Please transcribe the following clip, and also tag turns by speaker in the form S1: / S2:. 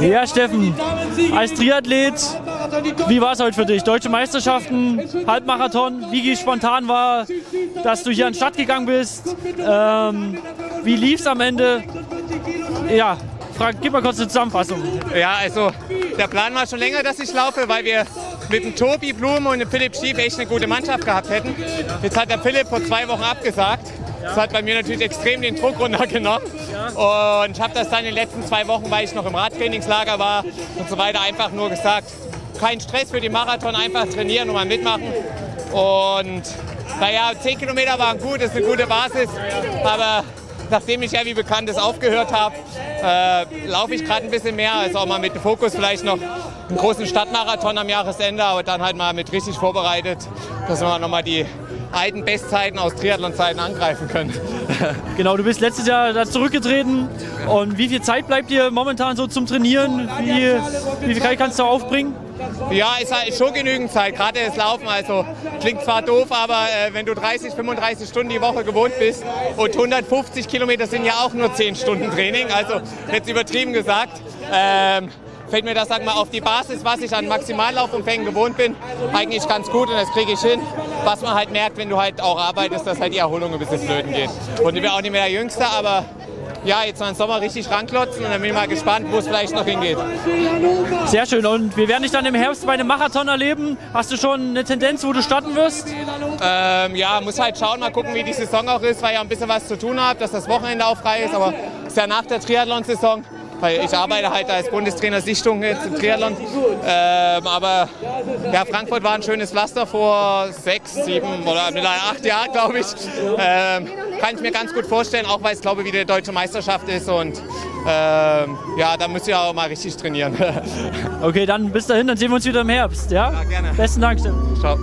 S1: Ja, Steffen, als Triathlet, wie war es heute für dich? Deutsche Meisterschaften, Halbmarathon, wie spontan war, dass du hier an die Stadt gegangen bist? Ähm, wie lief es am Ende? Ja, frag, gib mal kurz eine Zusammenfassung.
S2: Ja, also der Plan war schon länger, dass ich laufe, weil wir mit dem Tobi Blum und dem Philipp Stief echt eine gute Mannschaft gehabt hätten. Jetzt hat der Philipp vor zwei Wochen abgesagt. Das hat bei mir natürlich extrem den Druck runtergenommen. Und ich habe das dann in den letzten zwei Wochen, weil ich noch im Radtrainingslager war und so weiter, einfach nur gesagt, kein Stress für den Marathon, einfach trainieren und mal mitmachen. Und naja, 10 Kilometer waren gut, das ist eine gute Basis. Aber nachdem ich ja, wie bekannt, das aufgehört habe, äh, laufe ich gerade ein bisschen mehr. Also auch mal mit dem Fokus vielleicht noch einen großen Stadtmarathon am Jahresende, aber dann halt mal mit richtig vorbereitet, dass wir nochmal die alten Bestzeiten aus Triathlon-Zeiten angreifen können.
S1: Genau, du bist letztes Jahr da zurückgetreten. Und wie viel Zeit bleibt dir momentan so zum Trainieren? Wie, wie viel Zeit kannst du aufbringen?
S2: Ja, ist halt schon genügend Zeit, gerade das Laufen. Also klingt zwar doof, aber äh, wenn du 30, 35 Stunden die Woche gewohnt bist und 150 Kilometer sind ja auch nur 10 Stunden Training, also jetzt übertrieben gesagt. Ähm, fällt mir das sag mal, auf die Basis, was ich an Maximallaufumfängen gewohnt bin, eigentlich ganz gut und das kriege ich hin. Was man halt merkt, wenn du halt auch arbeitest, dass halt die Erholung ein bisschen flöten geht. Und ich bin auch nicht mehr der Jüngste, aber ja, jetzt mal im Sommer richtig ranklotzen und dann bin ich mal gespannt, wo es vielleicht noch hingeht.
S1: Sehr schön. Und wir werden dich dann im Herbst bei einem Marathon erleben. Hast du schon eine Tendenz, wo du starten wirst?
S2: Ähm, ja, muss halt schauen, mal gucken, wie die Saison auch ist, weil ich ja ein bisschen was zu tun habe, dass das Wochenende auch frei ist. Aber es ist ja nach der Triathlon-Saison. Weil ich arbeite halt als Bundestrainer Sichtung jetzt im Triathlon. Ähm, aber ja, Frankfurt war ein schönes Pflaster vor sechs, sieben oder acht Jahren, glaube ich. Ähm, kann ich mir ganz gut vorstellen, auch weil es, glaube ich, wieder deutsche Meisterschaft ist. Und ähm, ja, da müsst ihr auch mal richtig trainieren.
S1: Okay, dann bis dahin, dann sehen wir uns wieder im Herbst. Ja,
S2: Ja, gerne.
S1: Besten Dank, Steffen.
S2: Ciao.